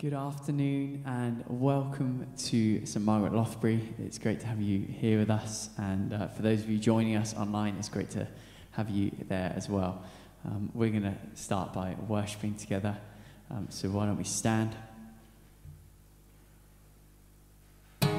Good afternoon and welcome to St Margaret Lothbury. It's great to have you here with us, and uh, for those of you joining us online, it's great to have you there as well. Um, we're going to start by worshipping together, um, so why don't we stand? Give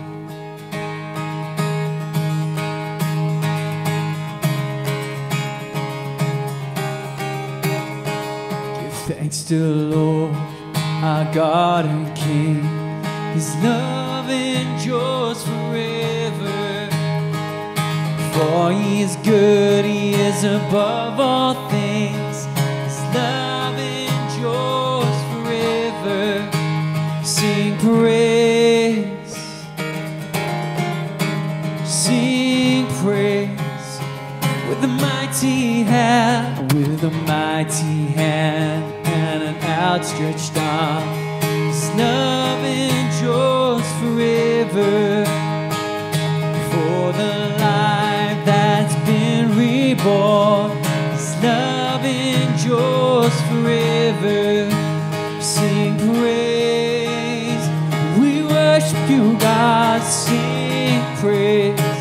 thanks to the Lord our God and King. His love endures forever. For he is good, he is above all things. His love endures forever. Sing praise, sing praise with a mighty hand, with a mighty hand and an outstretched arm. His love endures forever. For the life that's been reborn, His love endures forever. Sing praise, we worship you, God. Sing praise.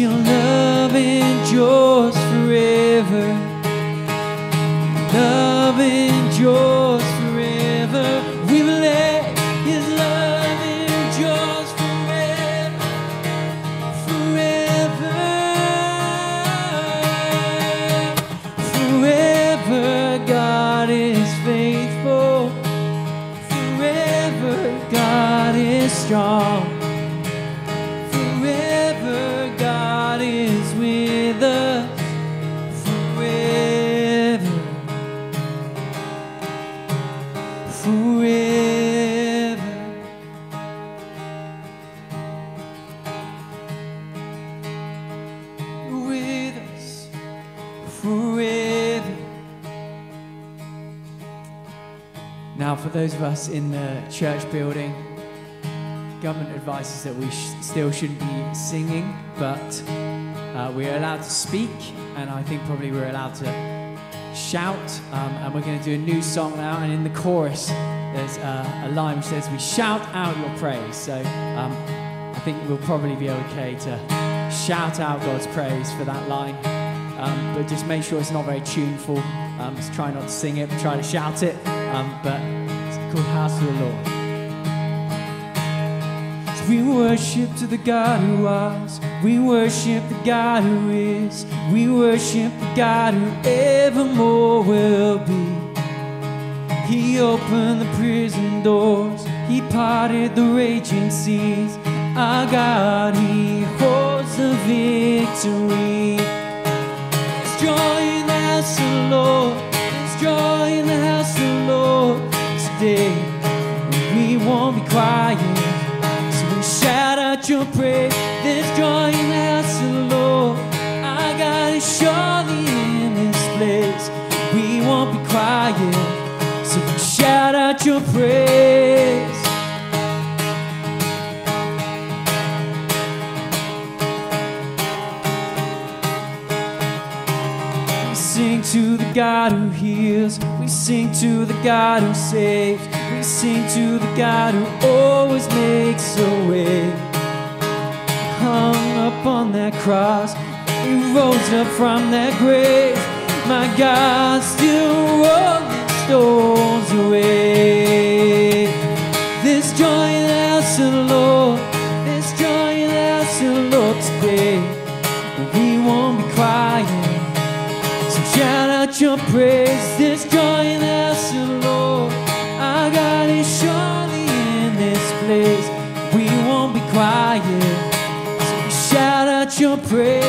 your love forever. Now, for those of us in the church building, government advises that we sh- still shouldn't be singing, but uh, we're allowed to speak, and I think probably we're allowed to shout, um, and we're going to do a new song now. And in the chorus, there's uh, a line which says, "We shout out your praise." So um, I think we'll probably be okay to shout out God's praise for that line. Um, but just make sure it's not very tuneful. Um, just try not to sing it, try to shout it. Um, but it's called House of the Lord. So we worship to the God who was. We worship the God who is. We worship the God who evermore will be. He opened the prison doors. He parted the raging seas. Our God, He holds the victory. Joy in the house of the Lord. There's joy in the house of the Lord. Today, we won't be quiet. So we shout out your praise. There's joy in the house of the Lord. Our God is surely in this place. We won't be quiet. So we shout out your praise. Sing to the God who heals. We sing to the God who saves. We sing to the God who always makes a way. Hung up on that cross, He rose up from that grave. My God, still rolling stones away. This joy in the Lord. This joy house the Lord today. We won't be quiet. Your praise, this joy the Lord. Our God is surely in this place. We won't be quiet. So shout out your praise.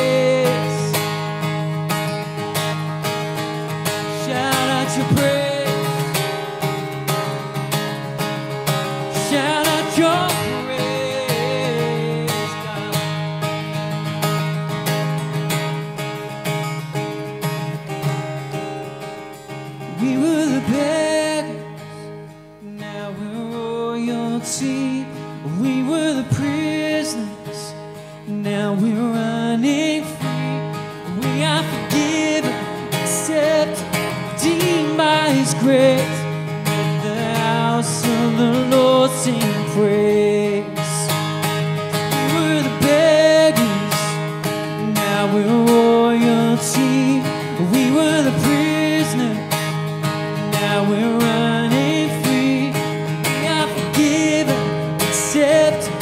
Now we're running free. We are forgiven, accepted,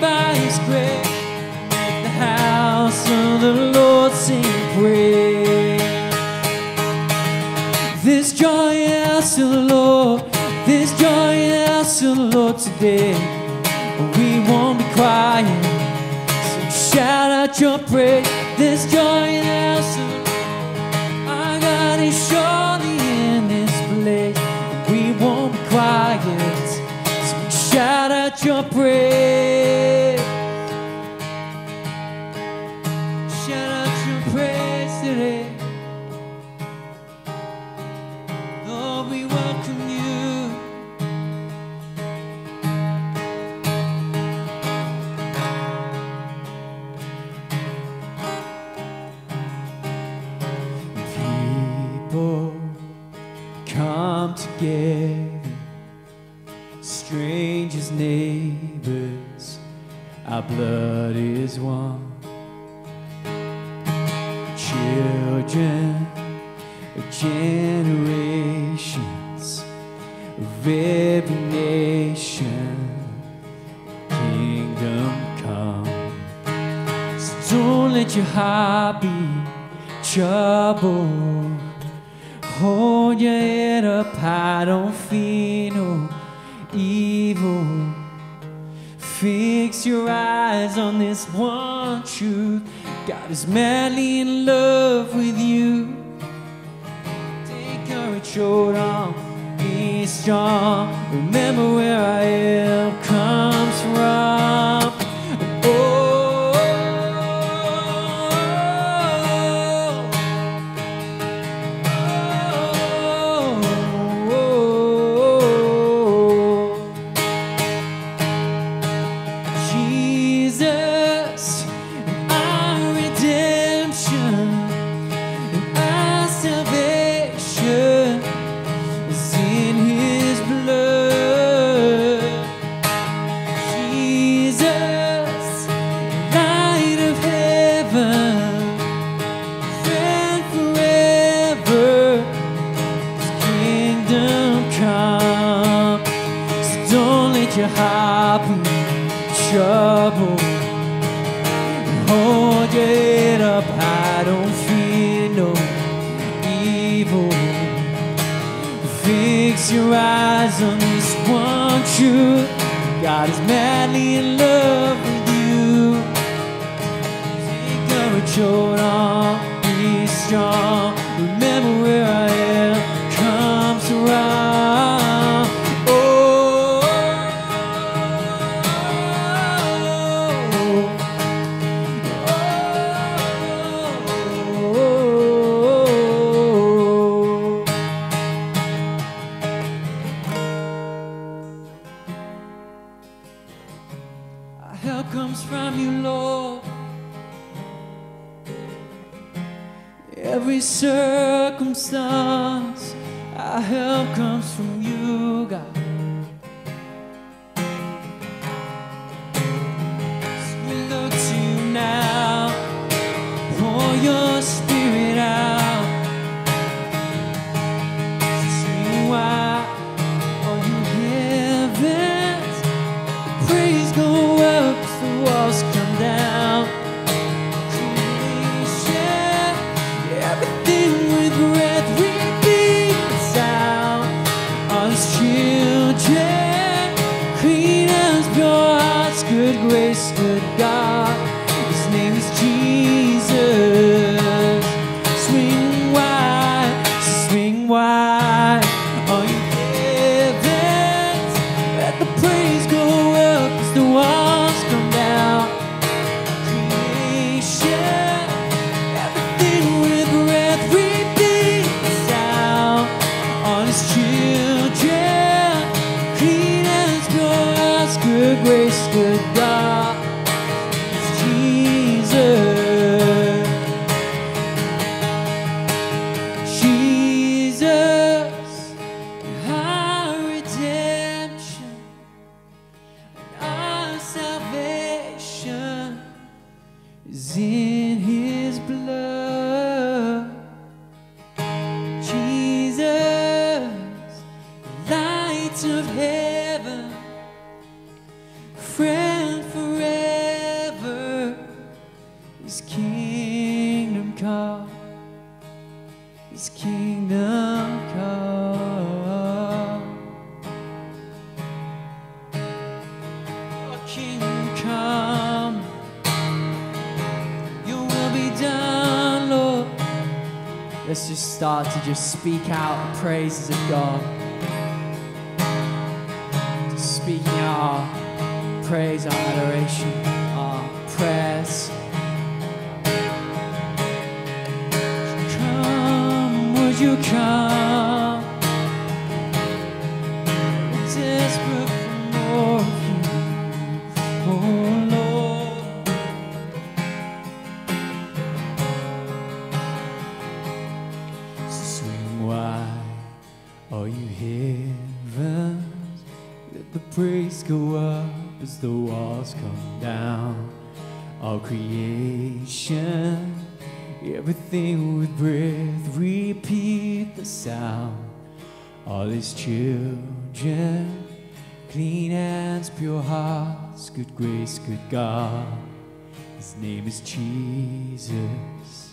by His grace. The house of the Lord praise. This joy the Lord, this joy the Lord today. We won't be quiet. So shout out your praise. Fix your eyes on this one truth. God is madly in love with you. Take courage, hold on, be strong. Remember where I am start to just speak out praises of God. gem, clean hands, pure hearts, good grace, good God. His name is Jesus.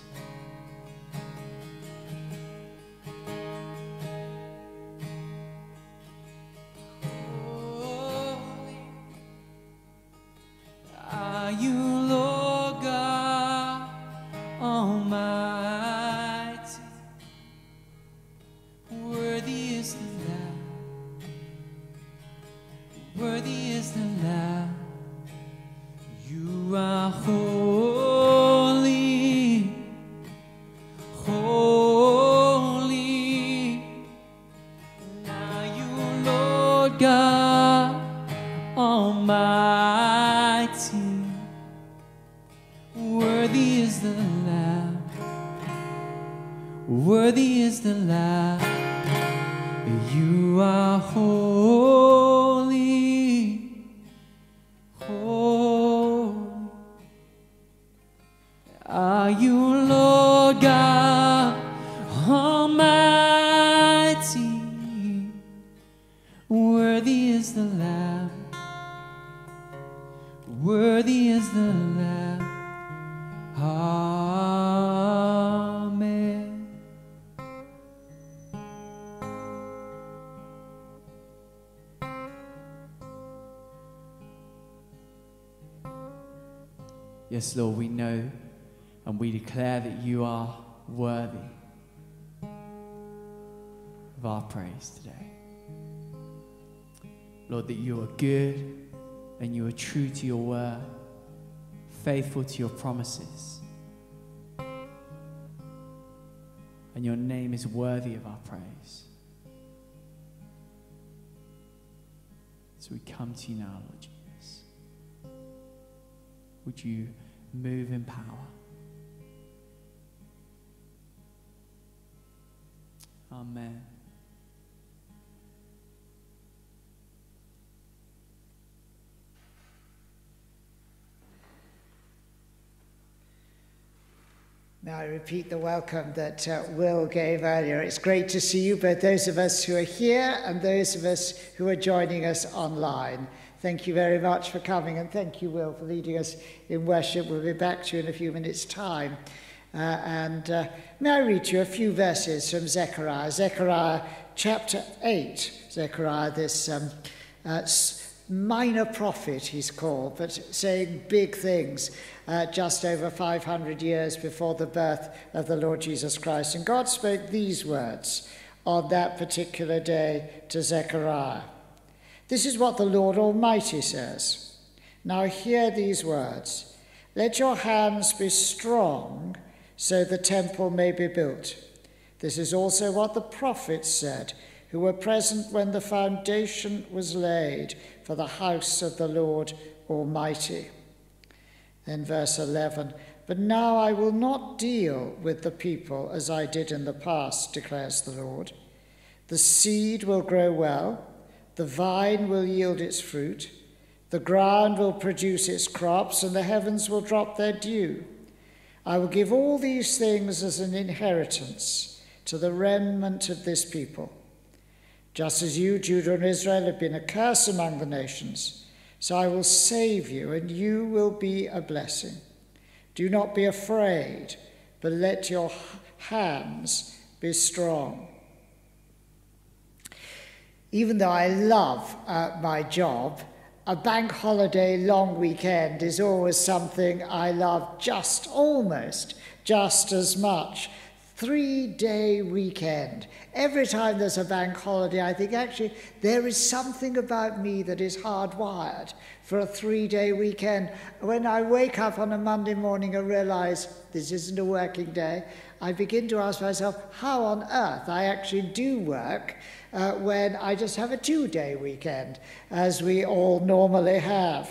Yes, Lord, we know and we declare that you are worthy of our praise today. Lord, that you are good and you are true to your word, faithful to your promises. And your name is worthy of our praise. So we come to you now, Lord Jesus. Would you move in power? Amen. May I repeat the welcome that uh, Will gave earlier. It's great to see you, both those of us who are here and those of us who are joining us online. Thank you very much for coming, and thank you, Will, for leading us in worship. We'll be back to you in a few minutes' time. Uh, and uh, may I read you a few verses from Zechariah? Zechariah chapter 8. Zechariah, this um, uh, minor prophet, he's called, but saying big things uh, just over 500 years before the birth of the Lord Jesus Christ. And God spoke these words on that particular day to Zechariah. This is what the Lord Almighty says. Now hear these words Let your hands be strong so the temple may be built. This is also what the prophets said, who were present when the foundation was laid for the house of the Lord Almighty. Then, verse 11 But now I will not deal with the people as I did in the past, declares the Lord. The seed will grow well, the vine will yield its fruit, the ground will produce its crops, and the heavens will drop their dew. I will give all these things as an inheritance to the remnant of this people. Just as you, Judah and Israel, have been a curse among the nations, so I will save you, and you will be a blessing. Do not be afraid, but let your hands be strong. Even though I love uh, my job, a bank holiday long weekend is always something I love just almost just as much three day weekend. Every time there's a bank holiday, I think actually there is something about me that is hardwired for a three day weekend. When I wake up on a Monday morning and realize this isn't a working day, I begin to ask myself how on earth I actually do work uh, when I just have a two day weekend, as we all normally have.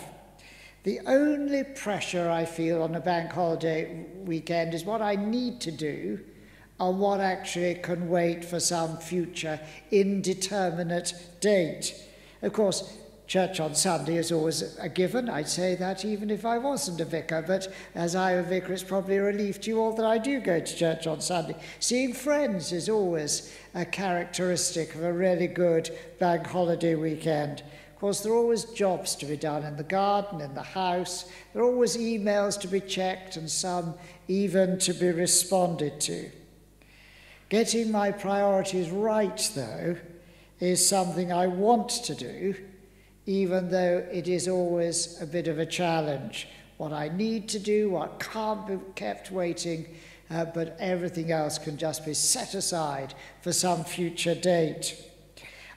The only pressure I feel on a bank holiday weekend is what I need to do and what actually can wait for some future indeterminate date. Of course, church on Sunday is always a given. I'd say that even if I wasn't a vicar, but as I'm a vicar, it's probably a relief to you all that I do go to church on Sunday. Seeing friends is always a characteristic of a really good bank holiday weekend. Of course, there are always jobs to be done in the garden, in the house. There are always emails to be checked and some even to be responded to. Getting my priorities right, though, is something I want to do, even though it is always a bit of a challenge. What I need to do, what can't be kept waiting, uh, but everything else can just be set aside for some future date.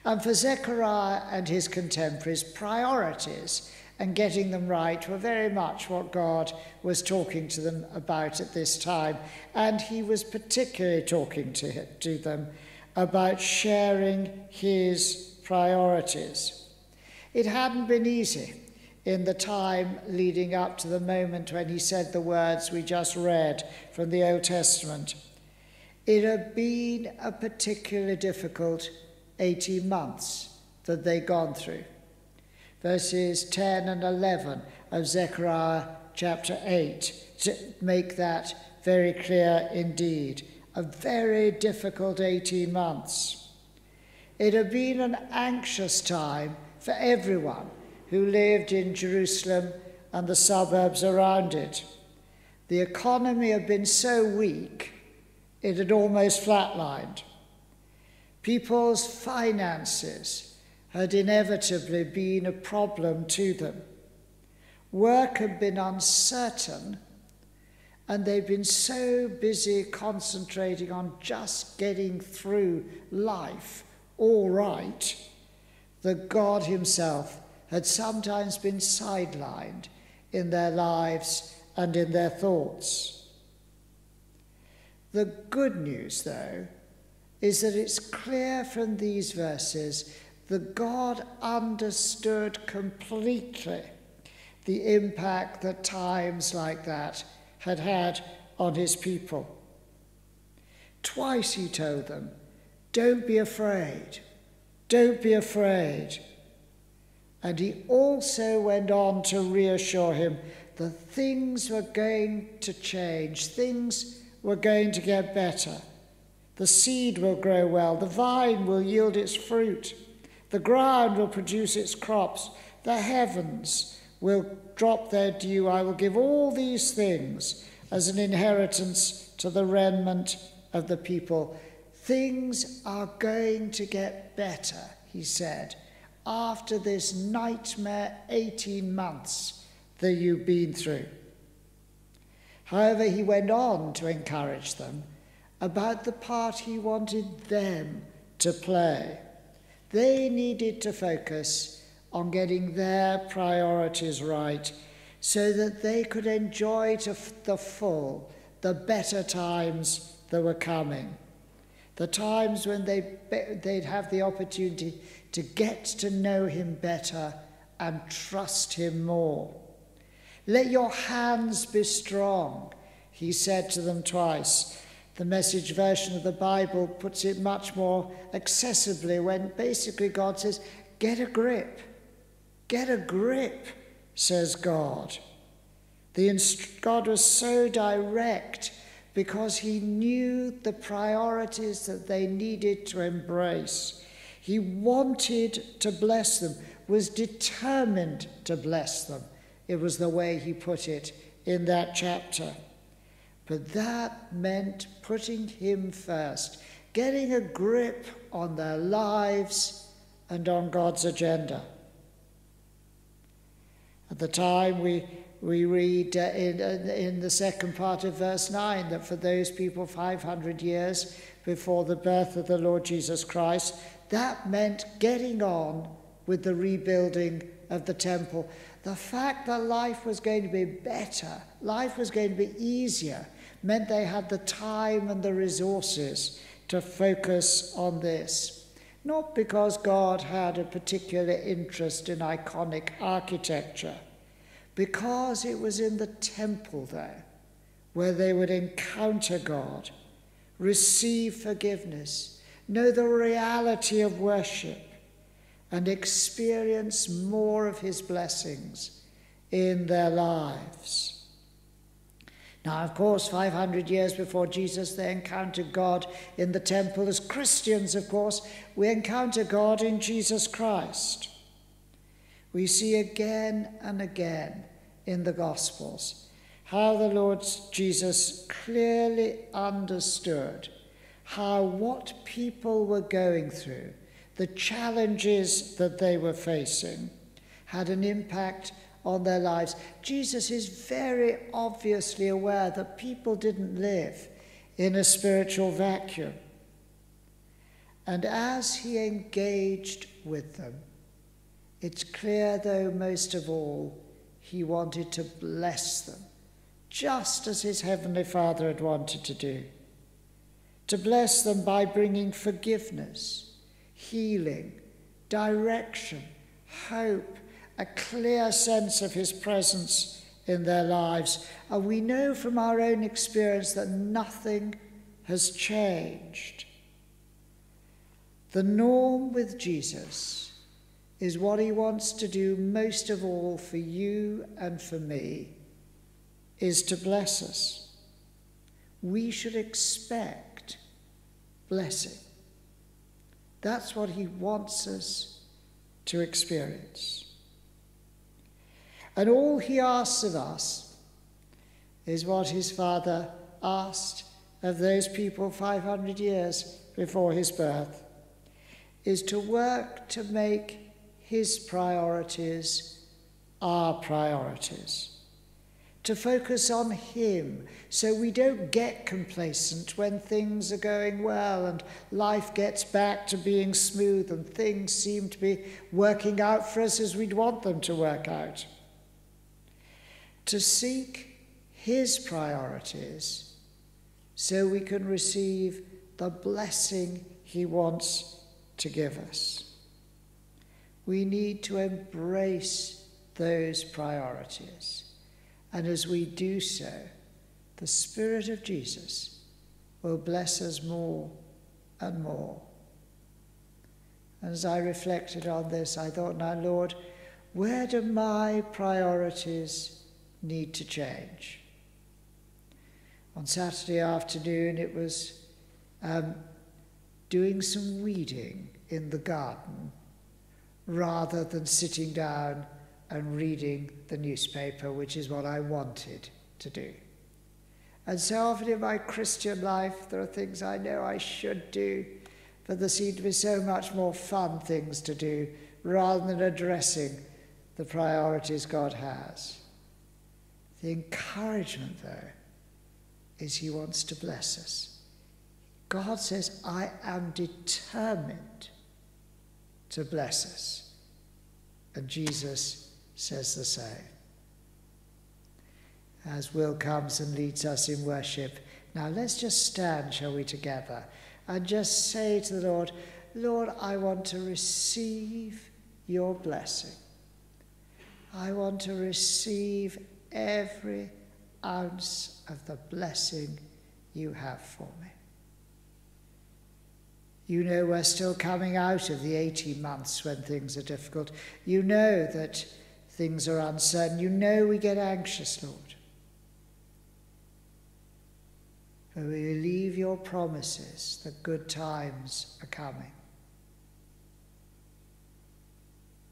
And for Zechariah and his contemporaries, priorities and getting them right were very much what God was talking to them about at this time. And he was particularly talking to, to them about sharing his priorities. It hadn't been easy in the time leading up to the moment when he said the words we just read from the Old Testament. It had been a particularly difficult 18 months that they'd gone through verses 10 and 11 of Zechariah chapter 8 to make that very clear indeed. A very difficult 18 months. It had been an anxious time for everyone who lived in Jerusalem and the suburbs around it. The economy had been so weak, it had almost flatlined. People's finances had inevitably been a problem to them. Work had been uncertain, and they'd been so busy concentrating on just getting through life all right that God Himself had sometimes been sidelined in their lives and in their thoughts. The good news, though, is that it's clear from these verses that God understood completely the impact that times like that had had on his people. Twice he told them, Don't be afraid, don't be afraid. And he also went on to reassure him that things were going to change, things were going to get better. The seed will grow well, the vine will yield its fruit, the ground will produce its crops, the heavens will drop their dew. I will give all these things as an inheritance to the remnant of the people. Things are going to get better, he said, after this nightmare 18 months that you've been through. However, he went on to encourage them about the part he wanted them to play. They needed to focus on getting their priorities right so that they could enjoy to the full the better times that were coming. The times when they, they'd have the opportunity to get to know him better and trust him more. Let your hands be strong, he said to them twice. The message version of the Bible puts it much more accessibly when basically God says, Get a grip. Get a grip, says God. The God was so direct because he knew the priorities that they needed to embrace. He wanted to bless them, was determined to bless them. It was the way he put it in that chapter. But that meant putting him first, getting a grip on their lives and on God's agenda. At the time, we, we read uh, in, uh, in the second part of verse 9 that for those people 500 years before the birth of the Lord Jesus Christ, that meant getting on with the rebuilding of the temple. The fact that life was going to be better, life was going to be easier, meant they had the time and the resources to focus on this. Not because God had a particular interest in iconic architecture, because it was in the temple there where they would encounter God, receive forgiveness, know the reality of worship, and experience more of His blessings in their lives. Now, of course, 500 years before Jesus, they encountered God in the temple. As Christians, of course, we encounter God in Jesus Christ. We see again and again in the Gospels how the Lord Jesus clearly understood how what people were going through, the challenges that they were facing, had an impact on their lives. Jesus is very obviously aware that people didn't live in a spiritual vacuum. And as he engaged with them, it's clear, though, most of all, he wanted to bless them, just as his heavenly Father had wanted to do. To bless them by bringing forgiveness, healing, direction, hope, a clear sense of his presence in their lives. And we know from our own experience that nothing has changed. The norm with Jesus is what he wants to do most of all for you and for me is to bless us. We should expect blessing. That's what he wants us to experience. And all he asks of us is what his father asked of those people 500 years before his birth, is to work to make his priorities our priorities to focus on Him so we don't get complacent when things are going well and life gets back to being smooth and things seem to be working out for us as we'd want them to work out. To seek His priorities so we can receive the blessing He wants to give us. We need to embrace those priorities and as we do so, the Spirit of Jesus will bless us more and more. And as I reflected on this, I thought, now, Lord, where do my priorities need to change? On Saturday afternoon, it was um, doing some weeding in the garden rather than sitting down and reading the newspaper, which is what I wanted to do. And so often in my Christian life, there are things I know I should do, but there seem to be so much more fun things to do rather than addressing the priorities God has. The encouragement, though, is He wants to bless us. God says, I am determined to bless us. And Jesus says the same. As Will comes and leads us in worship, now let's just stand, shall we, together, and just say to the Lord, Lord, I want to receive your blessing. I want to receive every ounce of the blessing you have for me. You know we're still coming out of the 18 months when things are difficult. You know that things are uncertain, you know we get anxious, Lord. But we believe your promises that good times are coming.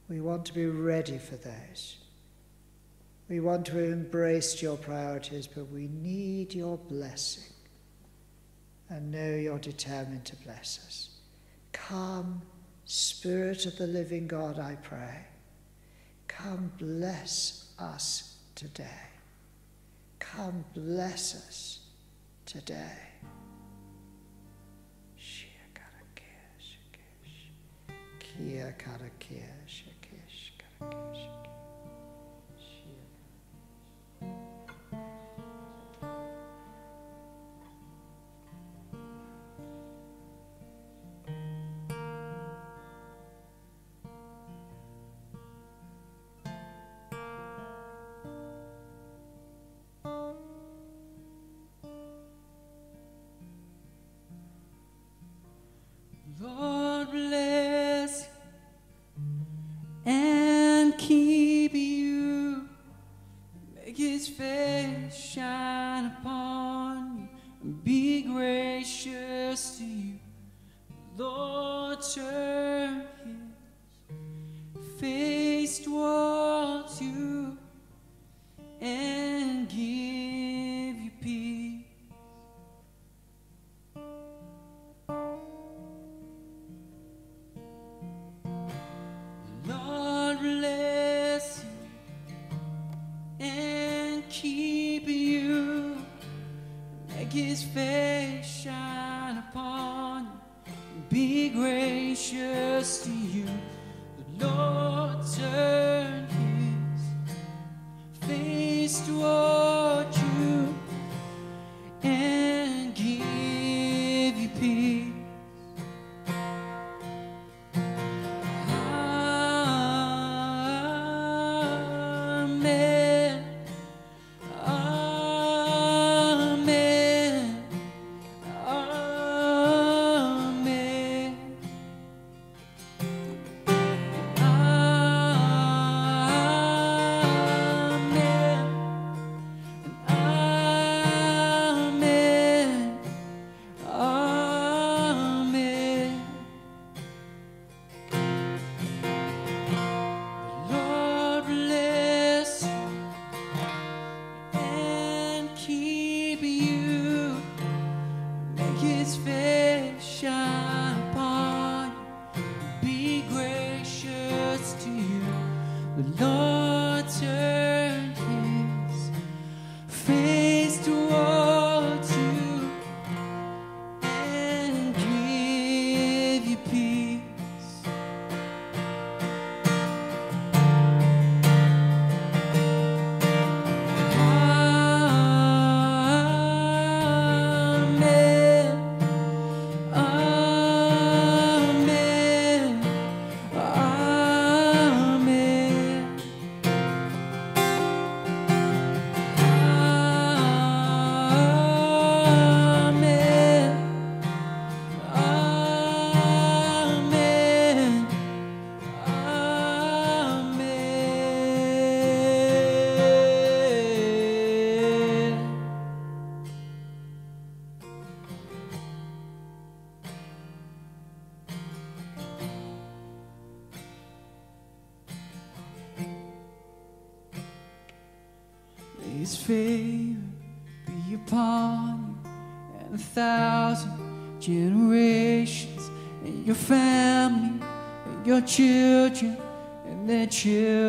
We want to be ready for those. We want to embrace your priorities, but we need your blessing and know you're determined to bless us. Come, Spirit of the living God, I pray. Come bless us today. Come bless us today. Kia karakia, this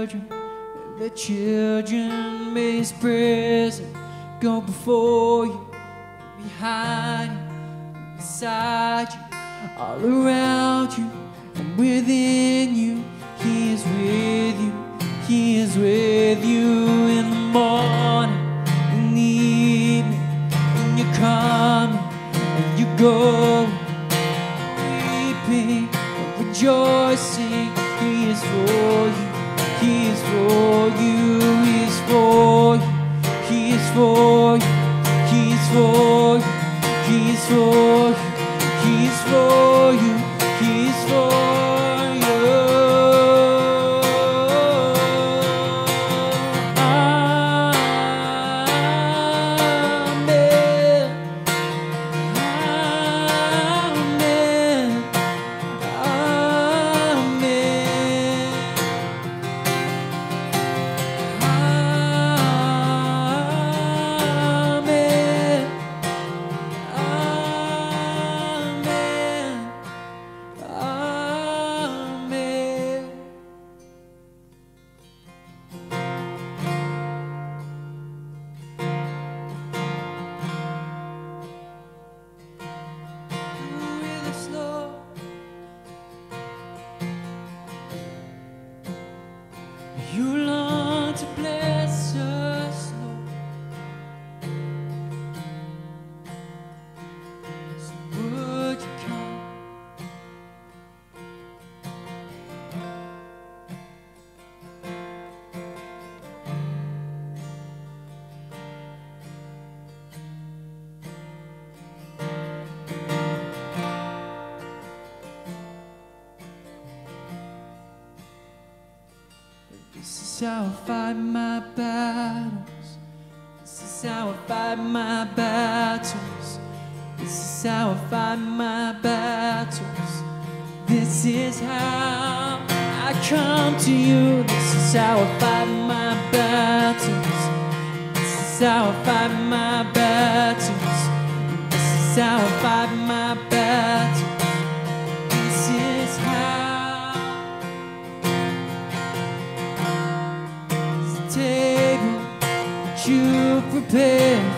children, the children miss present. Go before you, behind you, beside you, all around. is how I fight my battles. This is how I fight my battles. This is how I fight my battles. This is how I come to you. This is how I fight my battles. This is how I fight my battles. This is how I fight day.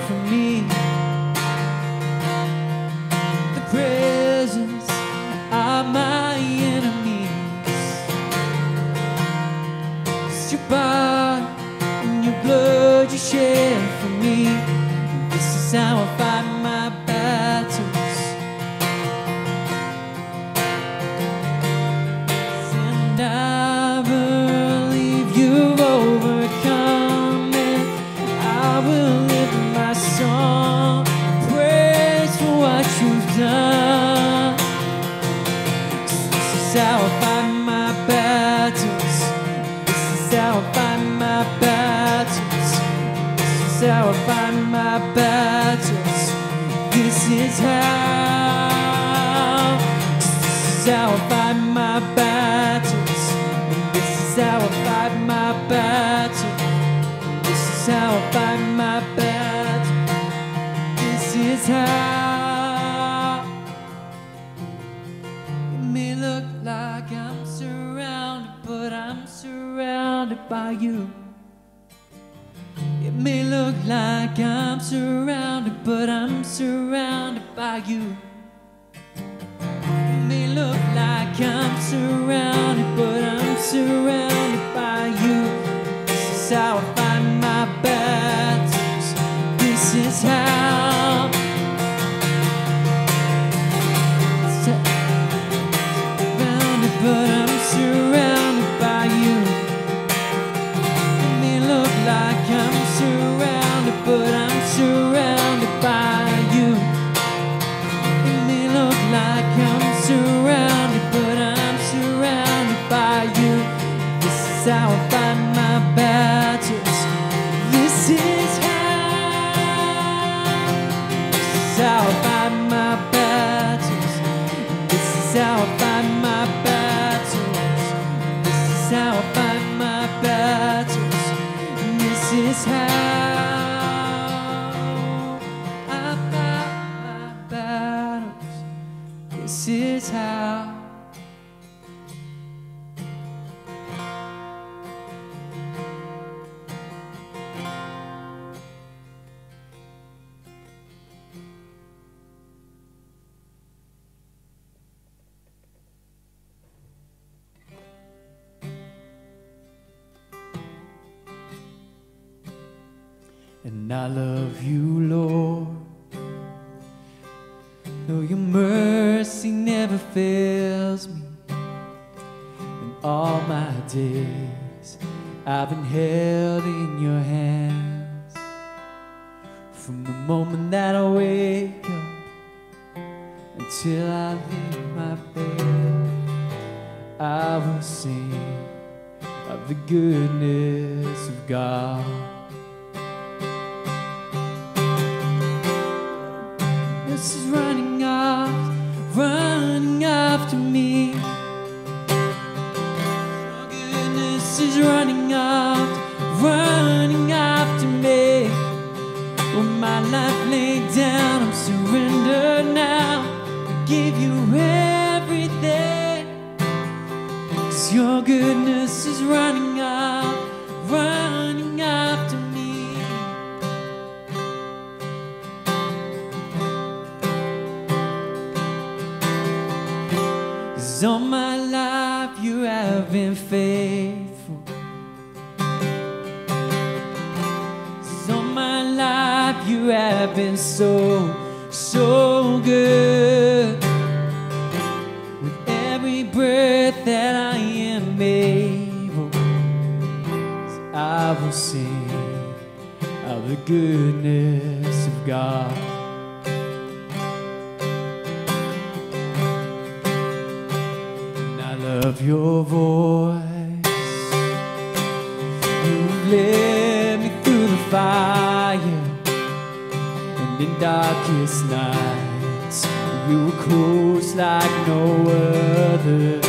but I'm sure goodness of God. This is running off, running after me. Your goodness is running off, running after me. When my life laid down, I'm surrendered now. I give you everything. Cause your goodness is running been so, so good. With every breath that I am able, I will sing of the goodness of God. And I love your voice. Darkest nights. You were close like no other.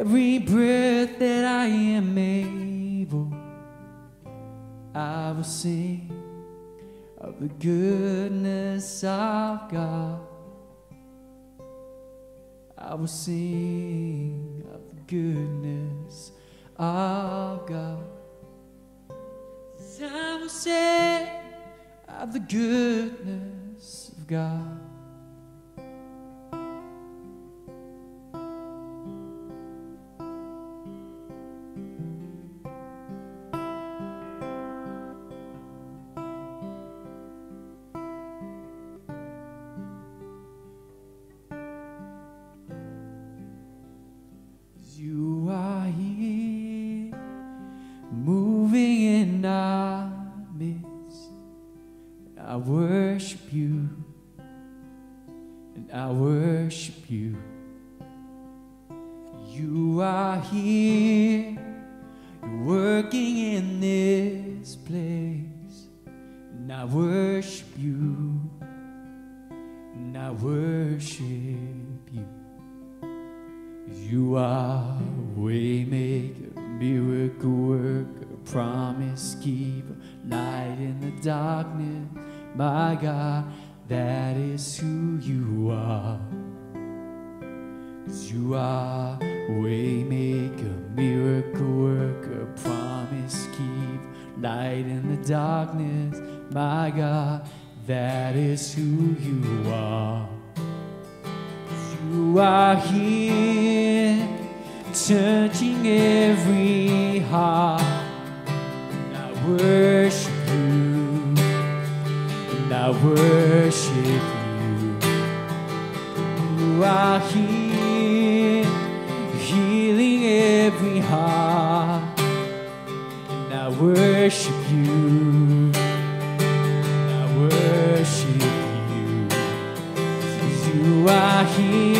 Every breath that I am able. I will sing of the goodness of God. I will sing of the goodness of God. I will sing of the goodness of God. Miracle worker, promise keep, light in the darkness, my God, that is who you are. You are here, touching every heart. And I worship you, and I worship you. You are here, every heart. And I worship you, I worship you. You are here,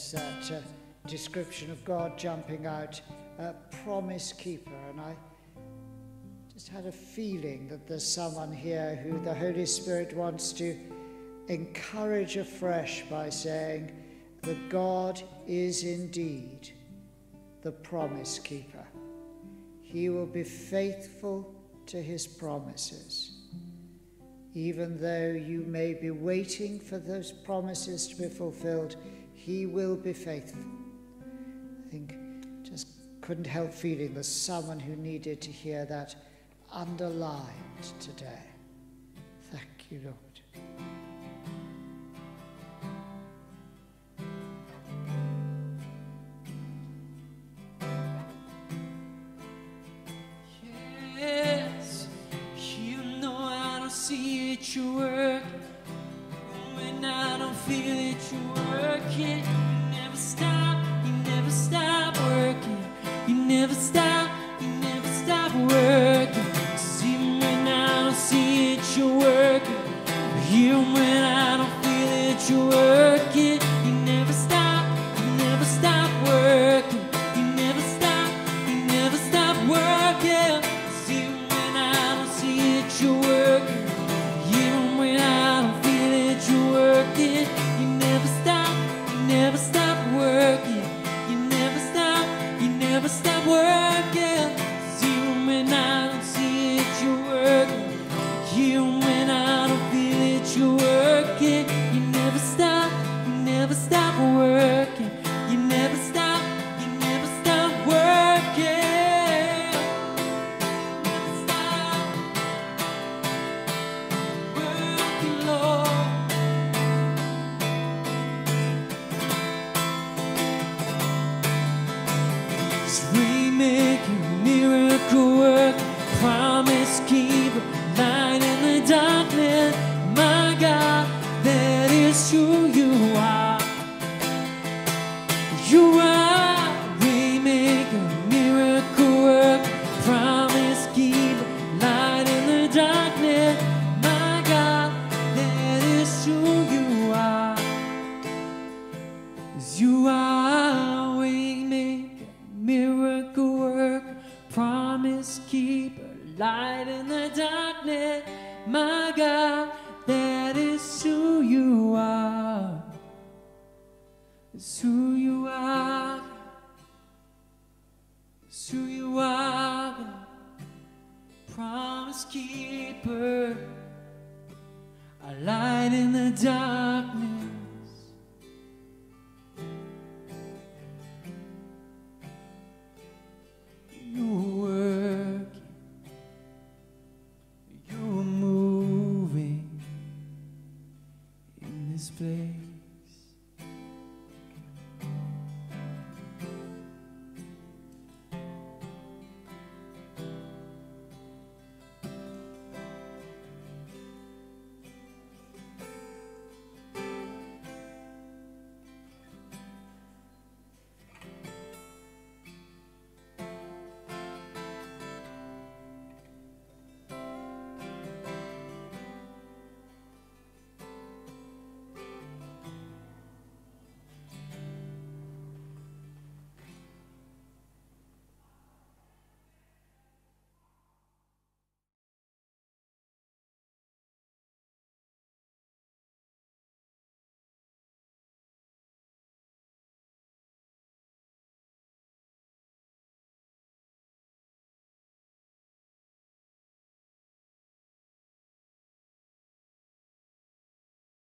Sense that uh, description of God jumping out, uh, promise keeper, and I just had a feeling that there's someone here who the Holy Spirit wants to encourage afresh by saying that God is indeed the promise keeper. He will be faithful to his promises. Even though you may be waiting for those promises to be fulfilled, he will be faithful. I think just couldn't help feeling there's someone who needed to hear that underlined today. Thank you, Lord. Yes, you know how to see it, you work and I don't feel you're working. You never stop, you never stop working. You never stop, you never stop even when I don't see it, you're working. Even when I don't feel it, you're working. ね。曲が